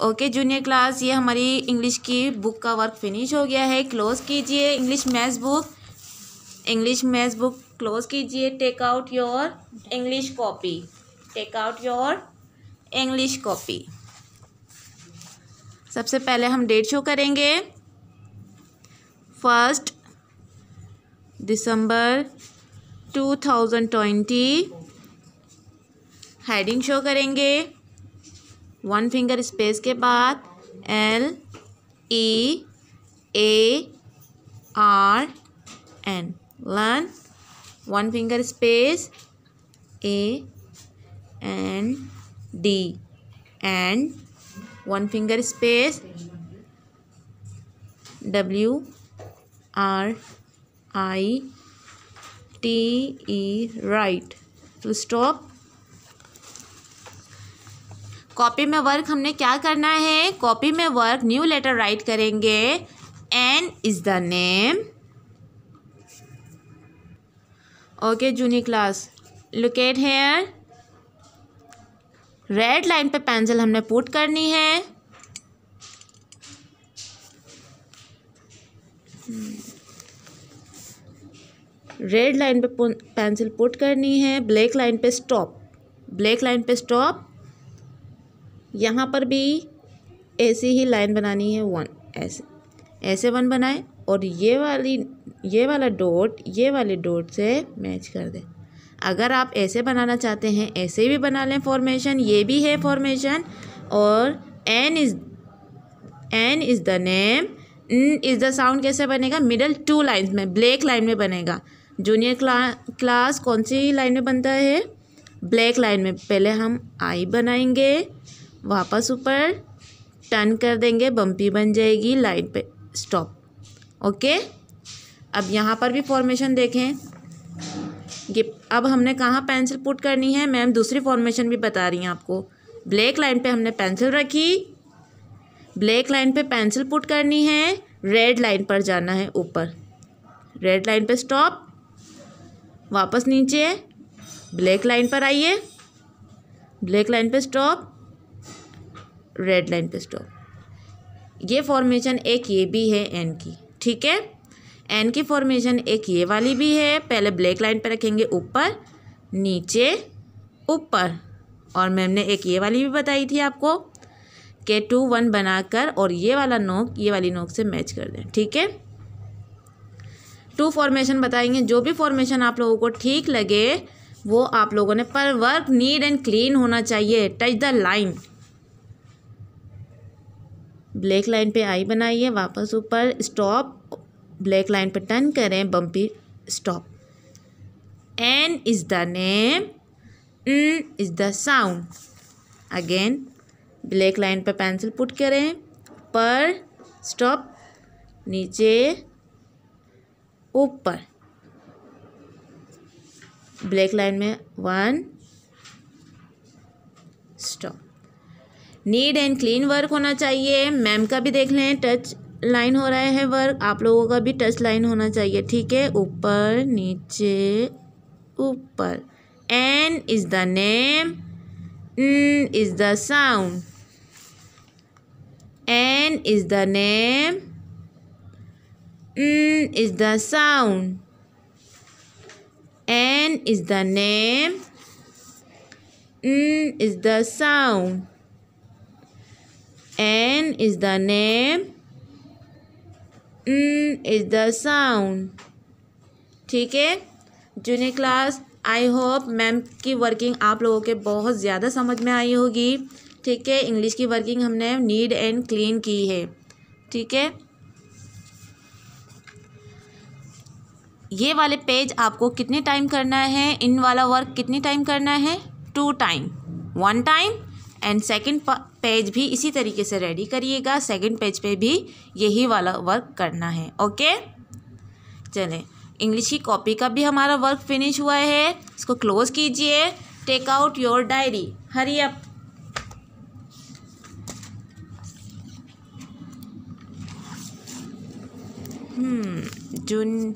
Okay junior class ये हमारी English की बुक का वर्क फिनिश हो गया है। क्लोज कीजिए English maths book English maths book close कीजिए। Take out your English copy take out your English copy सबसे पहले हम डेट शो करेंगे। First December two thousand twenty heading show करेंगे। वन फिंगर स्पेस के बाद L E A R N learn one finger space A N D and one finger space W R I T E write full stop copy में work हमने क्या करना है? Copy में work new letter write करेंगे. N is the name okay junior class locate here red line पे pencil हमने put करनी है. रेड लाइन पे पेंसिल पुट करनी है. ब्लैक लाइन पे स्टॉप ब्लैक लाइन पे स्टॉप यहाँ पर भी ऐसी ही लाइन बनानी है वन ऐसे ऐसे वन बनाए और ये वाली, ये वाला डॉट ये वाले डॉट से मैच कर दें। अगर आप ऐसे बनाना चाहते हैं, ऐसे भी बना लें फॉर्मेशन ये भी है फॉर्मेशन और N is N is the name is the sound कैसे बनेगा? मिडल टू लाइन्स में ब्लैक लाइन में बनेगा। जूनियर क्ला क्लास कौन सी लाइन में बनता है? ब्लैक लाइन में। पहले हम आई बनाएँगे। वापस ऊपर टर्न कर देंगे, बम्पी बन जाएगी लाइन पे, स्टॉप, ओके? अब यहाँ पर भी फॉर्मेशन देखें। ये अब हमने कहाँ पेंसिल पुट करनी है? मैम दूसरी फॉर्मेशन भी बता रही हैं आपको। ब्लैक लाइन पे हमने पेंसिल रखी। ब्लैक लाइन पे पेंसिल पुट करनी है। रेड लाइन पर जाना है ऊपर। रेड लाइन पे स्टॉप वापस नीचे। ब्लैक लाइन पर आइए। ब्लैक लाइन पे स्टॉप रेड लाइन पे स्टॉप। ये फॉर्मेशन एक ये भी है एन की। ठीक है? एन की फॉर्मेशन एक ये वाली भी है। पहले ब्लैक लाइन पे रखेंगे ऊपर, नीचे, ऊपर। और मैम ने एक ये वाली भी बताई थी आपको के टू वन बनाकर और ये वाला नोक ये वाली नोक से मैच कर दें। ठीक है? टू फॉर्मेशन बताएँगे। जो भी फॉर्मेशन आप लोगों को ठीक लगे, वो आप लोगों ने पर वर्क नीट एंड क्लीन होना चाहिए। Touch the line black line पे आई बनाइए, वापस ऊपर स्टॉप, ब्लैक लाइन पे टर्न करें, bumpy stop. N is the name is the sound again black line पे पेंसिल पुट करें, पर स्टॉप नीचे, ऊपर। ब्लैक लाइन में one stop neat and clean work होना चाहिए। मैम का भी देख लें, टच लाइन हो रहा है वर्क। आप लोगों का भी टच लाइन होना चाहिए, ठीक है? ऊपर, नीचे, ऊपर। N is the name is the sound N is the name is the sound N is the name is the sound N is the name. N is the sound. ठीक है? Junior class I hope ma'am की working आप लोगों के बहुत ज़्यादा समझ में आई होगी। ठीक है? इंग्लिश की वर्किंग हमने नीड एंड क्लीन की है। ठीक है? ये वाले पेज आपको कितने टाइम करना है? इन वाला वर्क कितने टाइम करना है? Two time one time and second page भी इसी तरीके से रेडी करिएगा। सेकंड पेज पे भी यही वाला वर्क करना है। ओके चलें। इंग्लिश की कॉपी का भी हमारा वर्क फिनिश हुआ है। इसको क्लोज कीजिए। Take out your diary hurry up June